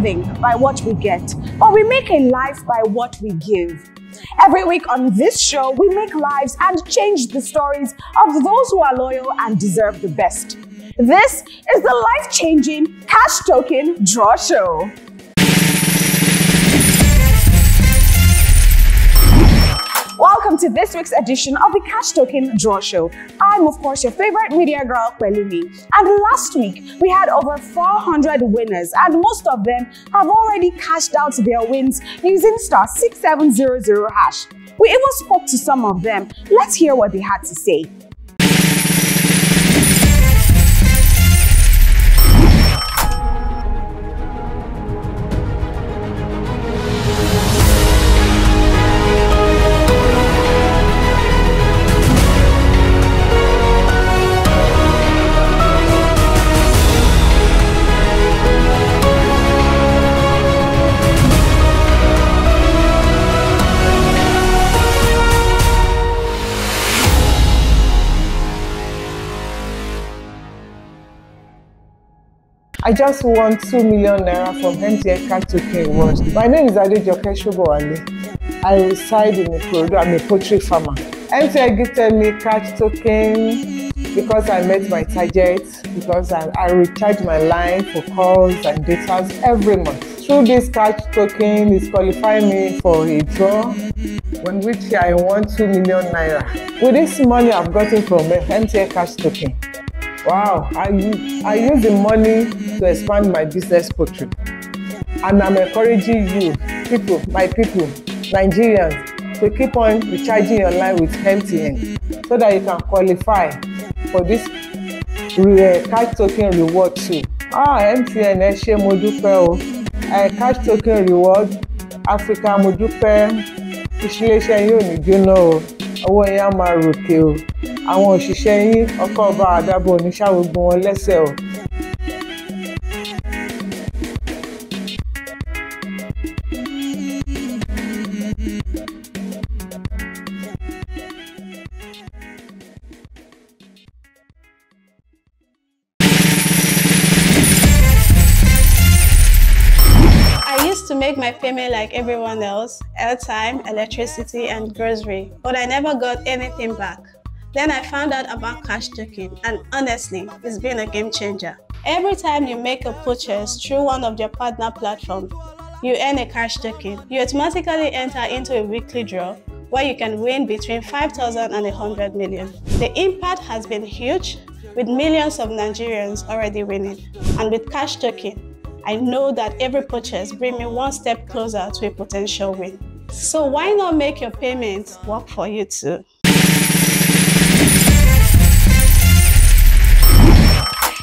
Living by what we get, but we make a life by what we give. Every week on this show, we make lives and change the stories of those who are loyal and deserve the best. This is the life changing Cash Token Draw Show. To this week's edition of the Cash Token Draw Show. I'm, of course, your favorite media girl, Pelumi. And last week, we had over 400 winners, and most of them have already cashed out their wins using star 6700 hash. We even spoke to some of them. Let's hear what they had to say. I just won 2 million naira from MTN Token Rewards. My name is Adejoke Shobowale. I reside in Ikorodu. I'm a poultry farmer. MTN gifted me Cash Token because I met my target, because I, I recharge my line for calls and data every month. Through this Cash Token, is qualifying me for a draw on which I won 2 million naira. With this money I've gotten from MTN Cash Token, Wow, I, I use the money to expand my business poultry. And I'm encouraging you, people, my people, Nigerians, to keep on recharging your line with MTN so that you can qualify for this uh, cash token reward too. Ah, MTN ẹ ṣé mo dúpẹ́ o. Cash token reward Africa mo dúpẹ́. Iṣẹ́ yóò ní jóná o. Owó yẹn á máa ròkè o àwọn òṣìṣẹ́ yín ọkọ̀ ọba àdàbọ̀ oníṣàwògbò wọn lẹ́sẹ̀ o. I used to make my payment like everyone else, airtime, electricity, and grocery, but I never got anything back. Then I found out about cash token, and honestly, it's been a game changer. Every time you make a purchase through one of their partner platforms, you earn a cash token. You automatically enter into a weekly draw where you can win between 5,000 and 100 million. The impact has been huge, with millions of Nigerians already winning. And with cash token, I know that every purchase brings me one step closer to a potential win. So why not make your payments work for you too?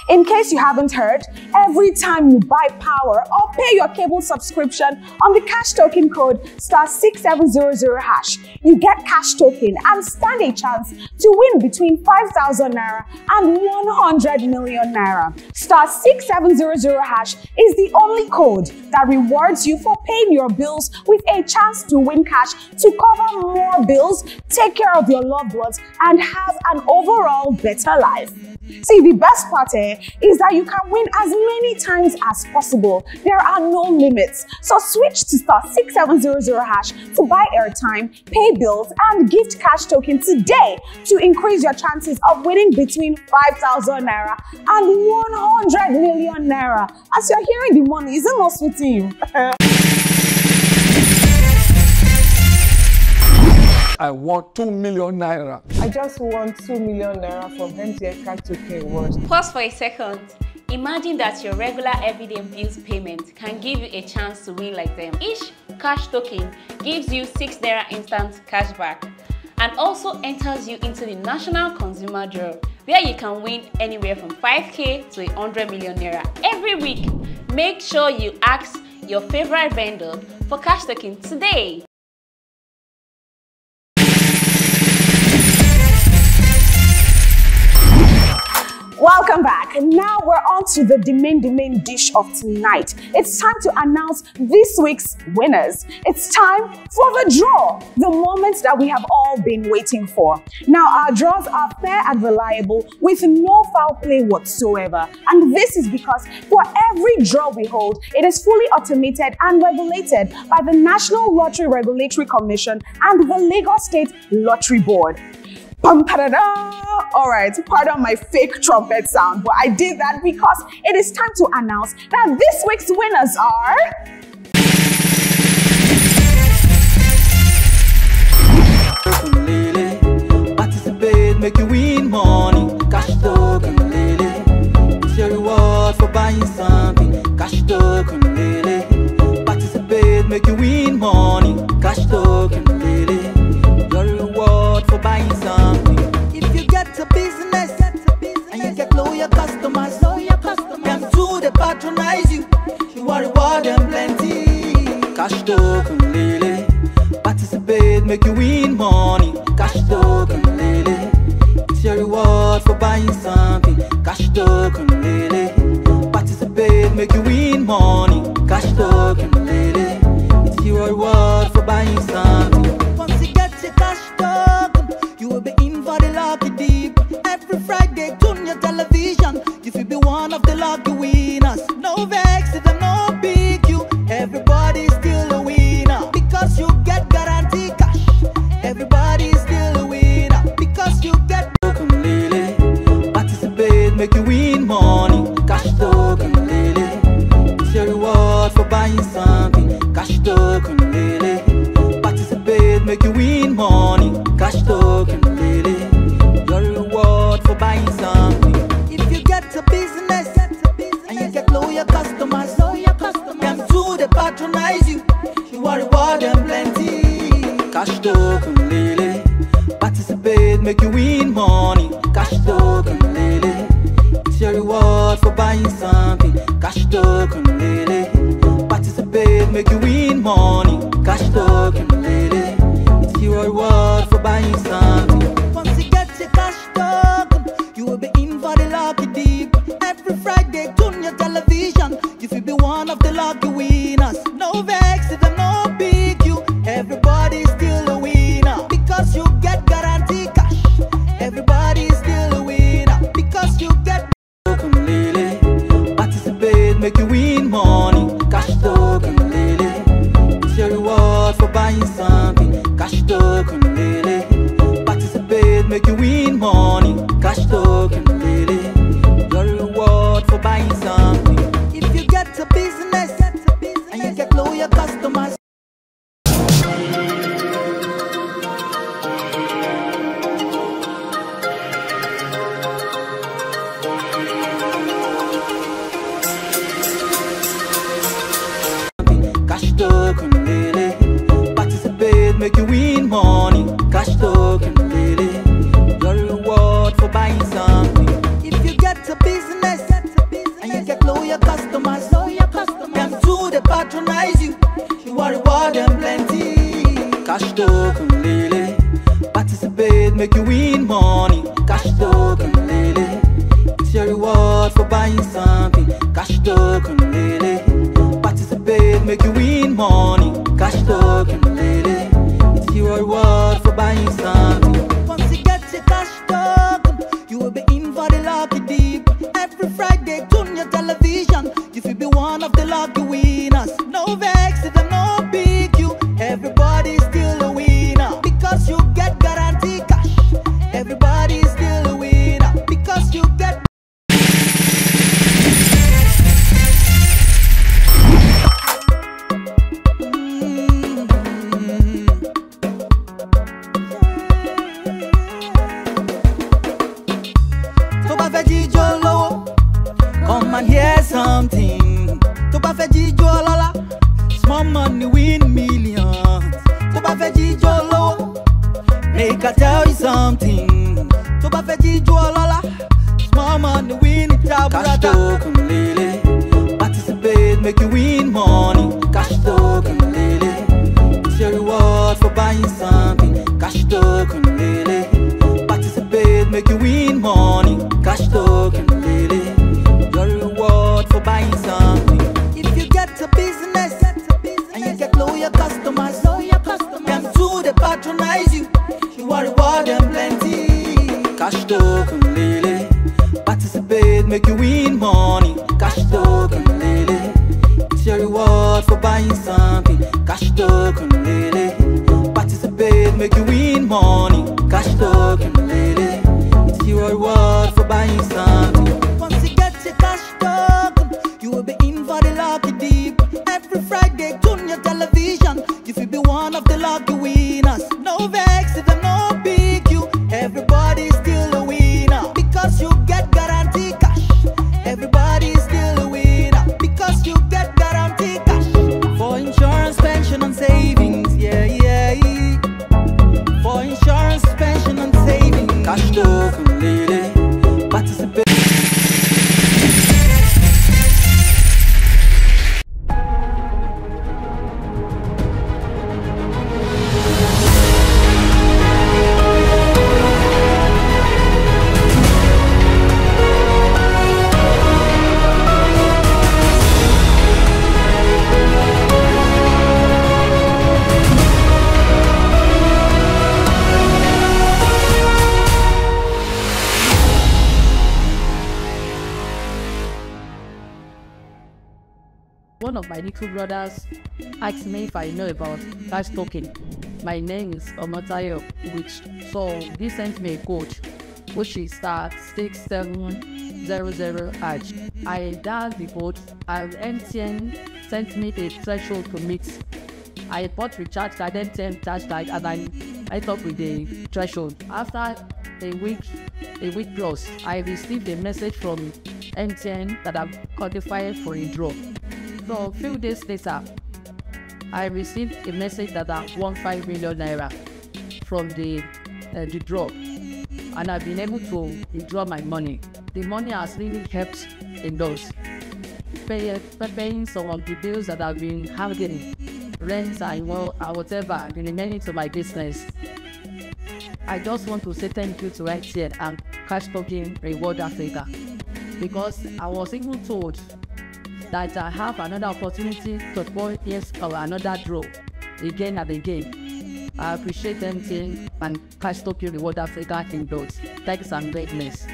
In case you haven't heard, every time you buy power or pay your cable subscription on the cash token code star 6700 hash, you get cash token and stand a chance to win between 5,000 naira and 100 million naira. Star 6700 hash is the only code that rewards you for paying your bills with a chance to win cash to cover more bills, take care of your loved ones, and have an overall better life. See, the best part eh, is that you can win as many times as possible. There are no limits. So switch to star 6700 hash to buy airtime, pay bills, and gift cash token today to increase your chances of winning between 5,000 naira and 100 million naira. As you're hearing the money, is it not sweet to you? I want 2 million naira. I just won 2 million naira from MTN Cash Token Rewards. Pause for a second. Imagine that your regular everyday bills payment can give you a chance to win like them. Each cash token gives you 6 naira instant cashback and also enters you into the National Consumer Draw where you can win anywhere from 5k to 100 million naira every week. Make sure you ask your favorite vendor for cash token today. Welcome back. And Now we're on to the, the main, main dish of tonight. It's time to announce this week's winners. It's time for the draw, the moment that we have all been waiting for. Now, our draws are fair and reliable with no foul play whatsoever. And this is because for every draw we hold, it is fully automated and regulated by the National Lottery Regulatory Commission and the Lagos State Lottery Board. Bum. All right, pardon my fake trumpet sound, but I did that because it is time to announce that this week's winners are... make you win money. Cash token. It's your reward for buying something. Cash token. Participate, make you win money. Cash token. Your reward for buying something. Cash token lele. Participate, make you win money. Cash token lele. It's your reward for buying something. Cash token lele. Participate, make you win money. Cash token lele. It's your reward for buying something. Once you get your cash token, you will be in for the lucky deep. Money. Cash token lele. Your reward for buying something. If you get a business and you get loyal customers, them too they patronize you. You are reward them plenty. Cash token lele. Participate, make you win money. Cash token lele. It's your reward for buying something. Cash token lele. Participate, make you win money. For buying something. Cash token lele. Participate, make you win money. Cash token lele. It's your reward for buying something. something. Tó bá fẹ́ jíjó ọlọ́lá small money win it out brother. cash token lele. Participate make you win money. Cash token lele. It's your reward for buying something. Cash token lele. Participate make you win money. Cash token lele. Your reward for buying something. if you get a business and you get loyal customers dem too the patronize. Of the lucky One of my little brothers asked me if I know about cash token. My name is Omotayo which so he sent me a code which is star six seven zero zero hash. I dialed the code and MTN sent me a threshold to meet. I bought recharge card, MTN charge card and I met up with the threshold. After a week, a week plus, I received a message from MTN that I've qualified for a draw. So a few days later, I received a message that I won 5 million naira from the, uh, the draw. And I've been able to withdraw my money. The money has really helped in those. Pay, paying some of the bills that I've been having, rent and well, uh, whatever, remaining to my business. I just want to say thank you to MTN and Cash Token Reward Africa because I was even told that I have another opportunity to call yes or another draw again and again. I appreciate MTN and Cash Token Reward Africa in those. Thanks and greatness.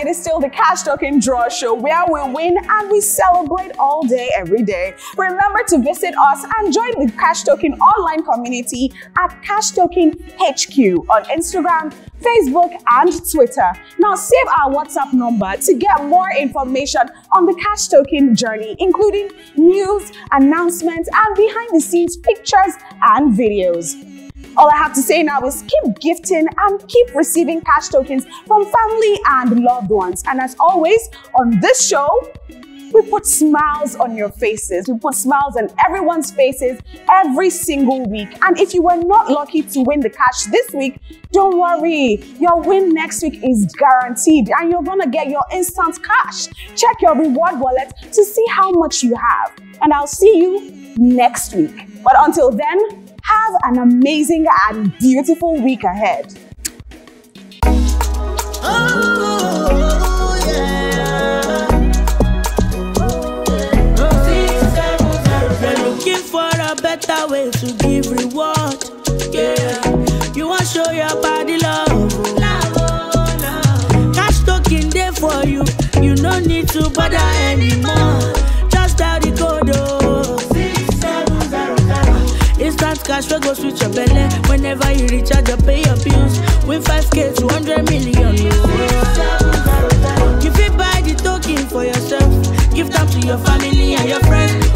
It is still the Cash Token Draw Show where we win and we celebrate all day, every day. Remember to visit us and join the Cash Token online community at Cash Token HQ on Instagram, Facebook, and Twitter. Now save our WhatsApp number to get more information on the Cash Token journey, including news, announcements, and behind the scenes pictures and videos. All I have to say now is keep gifting and keep receiving cash tokens from family and loved ones. And as always, on this show, we put smiles on your faces. We put smiles on everyone's faces every single week. And if you were not lucky to win the cash this week, don't worry. Your win next week is guaranteed and you're gonna get your instant cash. Check your reward wallet to see how much you have. And I'll see you next week. But until then, have an amazing and beautiful week ahead. For a better way to give reward. Yeah, you want show your body love. oh. Cash token there for you. You no need to bother anymore. cash will go your belly. Whenever you recharge, you pay your bills. With 5k, 200 million. You feel buy the token for yourself. Give them to your family and your friends.